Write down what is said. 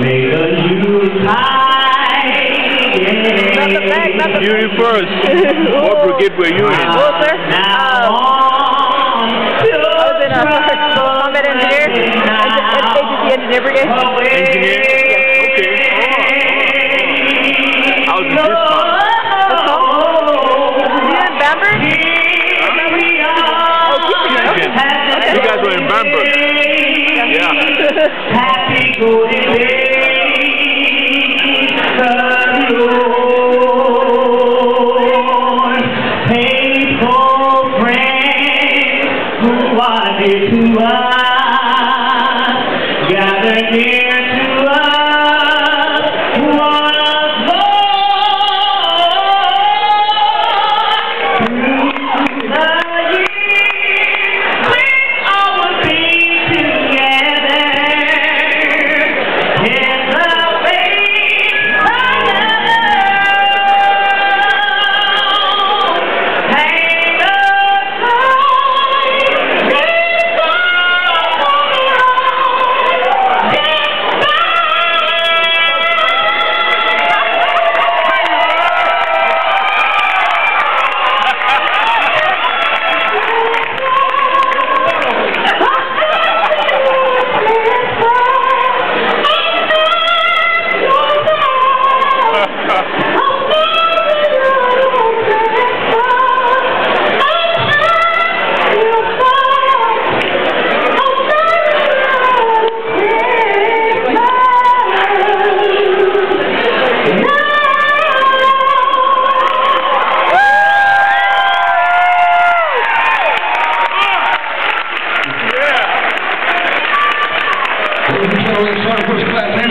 May the Jews high. Union first. Corporate Gateway Union. Closer. Now. I was in a combat engineer. Agency engineer brigade. Engineer. Yeah. Okay. Hold on. Hold on. I was in Oh. part. You guys were in Bamberg. Yeah. Happy good. Dear to us, first class